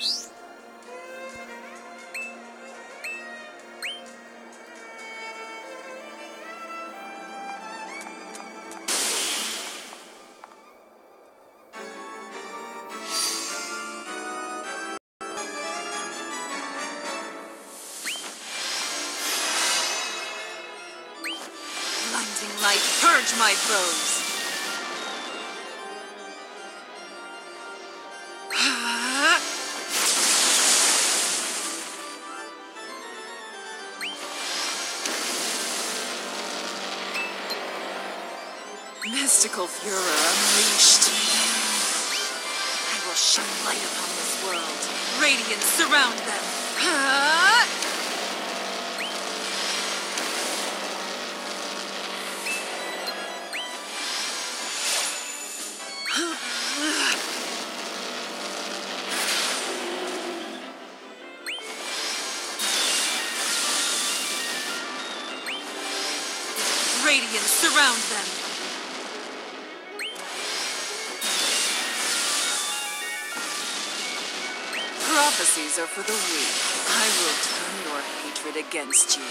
Blinding light, purge my foes! Mystical Furor unleashed. I will shine light upon this world. Radiance surround them. Radiance surround them. Prophecies are for the weak. I will turn your hatred against you.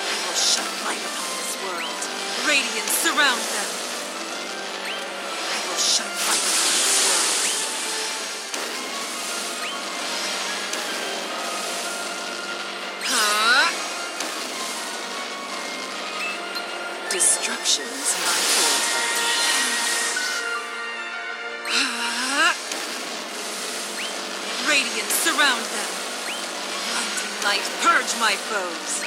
I will shine light upon this world. Radiance surround them. I will shine light upon this world. Huh? Destruction is my surround them. Blinding light, purge my foes.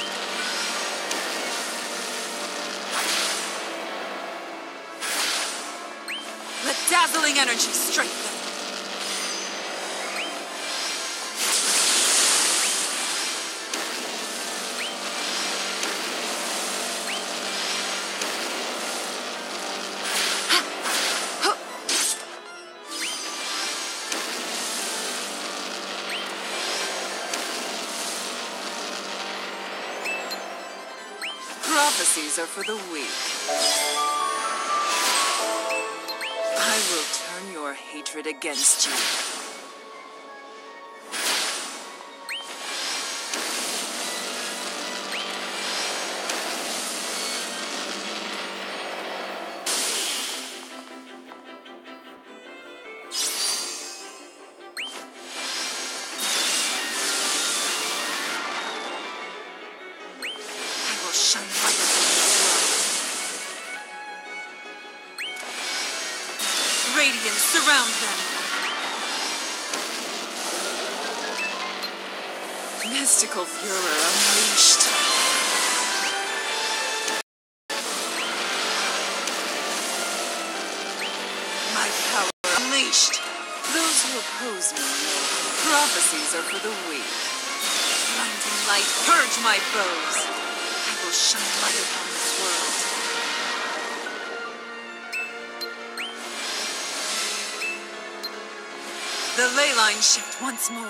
Let dazzling energy strike them. Prophecies are for the weak. I will turn your hatred against you. Surround them. Mystical Furor unleashed. My power unleashed. Those who oppose me prophecies are for the weak. Blinding light, purge my foes. I will shine light upon The ley line shift once more.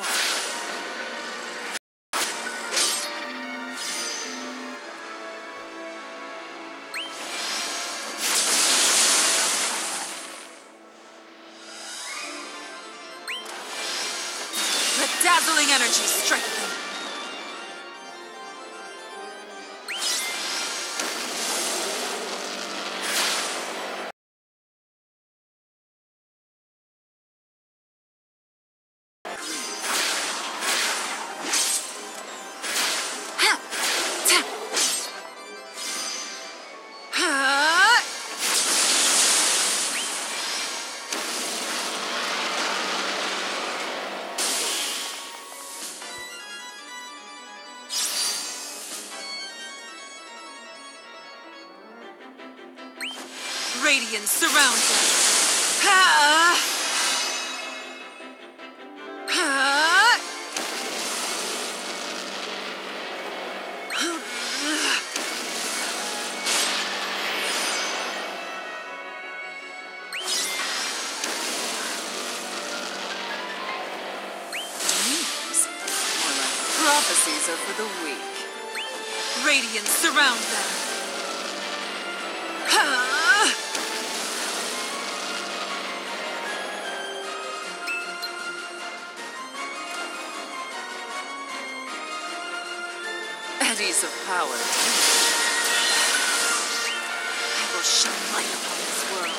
Let dazzling energy strike Radiance surrounds! Dreams? More like prophecies are for the weak. Radiance surround them. Candies of power. I will shine light upon this world.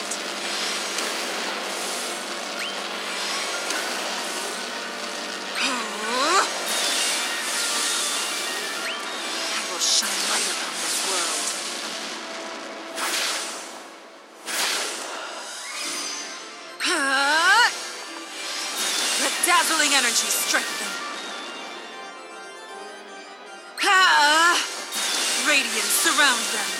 I will shine light upon this world. Let dazzling energy strike surround them.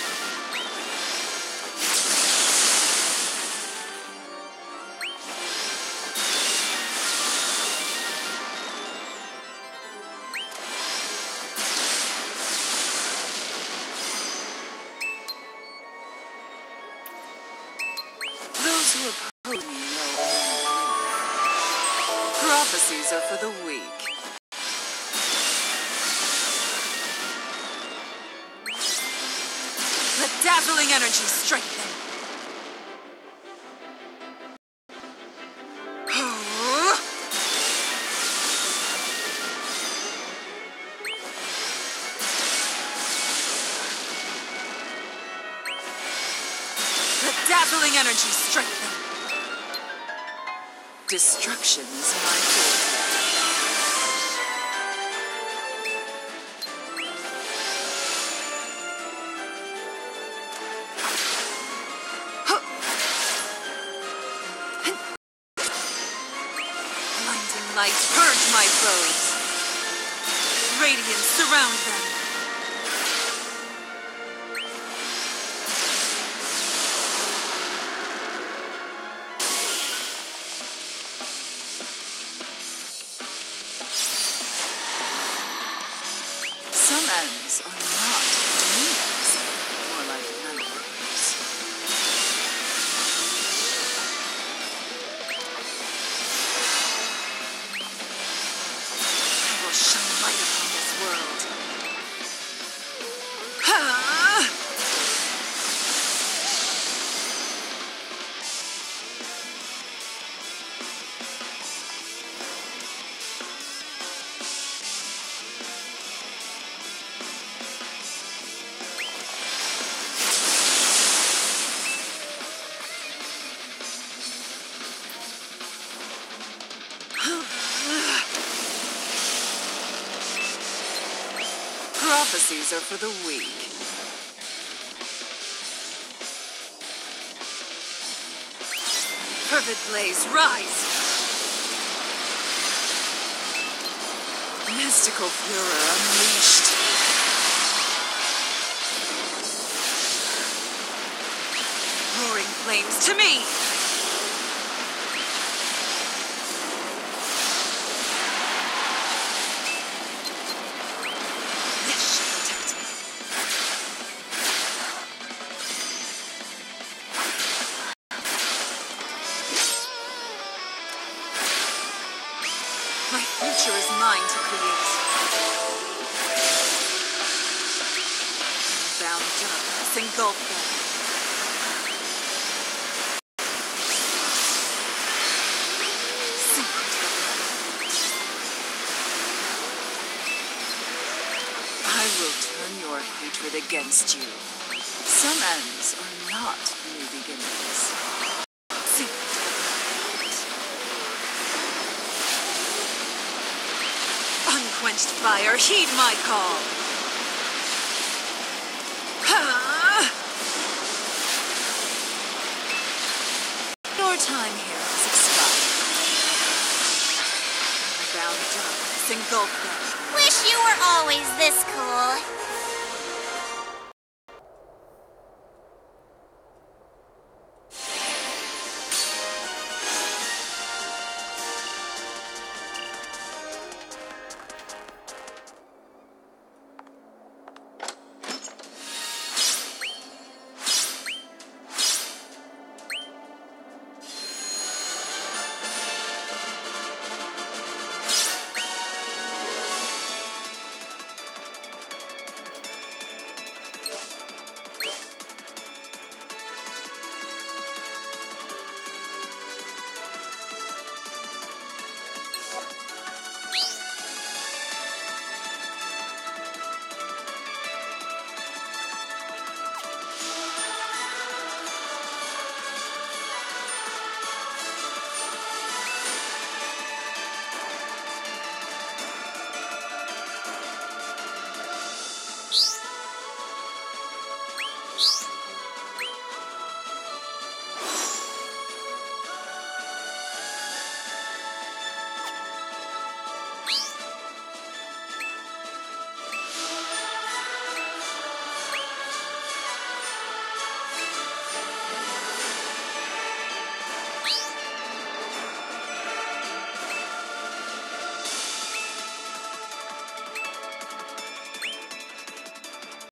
Dazzling energy them. Let dazzling energy strike them. Destruction is my forte. Radiance, surround them. Prophecies are for the weak. Perfect blaze, rise! Mystical furor unleashed. Roaring flames to me! My future is mine to create. Bound darkness engulf them. I will turn your hatred against you. Some ends are not new beginnings. Sink into the light. Unquenched fire, heed my call. Ah! Your time here has expired. Bound darkness engulf them. Wish you were always this cool.